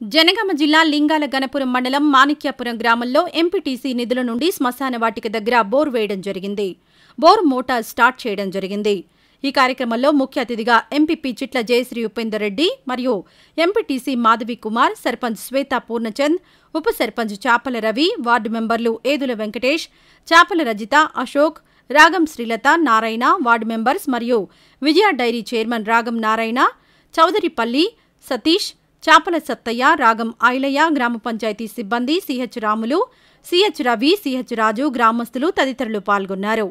జనగామ జిల్లా లింగాల గణపురం మండలం మాణిక్యాపురం గ్రామంలో ఎంపీటీసీ నిధుల నుండి శ్మశాన వాటిక దగ్గర బోర్ వేయడం జరిగింది. బోర్ మోటార్ స్టార్ట్ చేయడం జరిగింది. ఈ కార్యక్రమంలో ముఖ్య అతిథిగా ఎంపీపీ చిట్ల జయశ్రీ ఉపేందర్ రెడ్డి మరియు ఎంపీటీసీ మాధవి కుమార్ సర్పంచ్ శ్వేత పూర్ణచంద్ ఉప సర్పంచ్ చాపల రవి వార్డు మెంబర్లు ఏదుల వెంకటేష్ చాపల రజిత అశోక్ రాగం శ్రీలత నారాయణ వార్డు మెంబర్స్ మరియు విజయ డైరీ చైర్మన్ రాగం నారాయణ చౌదరిపల్లి సతీష్ చాపల సత్తయ్య రాగం ఐలయ్య గ్రామ పంచాయతీ సిబ్బంది CH Ramulu CH Ravi CH Raju గ్రామస్తులు తదితరులు పాల్గొన్నారు.